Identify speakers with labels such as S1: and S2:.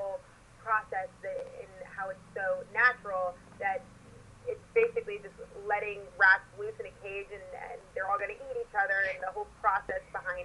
S1: whole process and how it's so natural that it's basically just letting rats loose in a cage and, and they're all going to eat each other and the whole process behind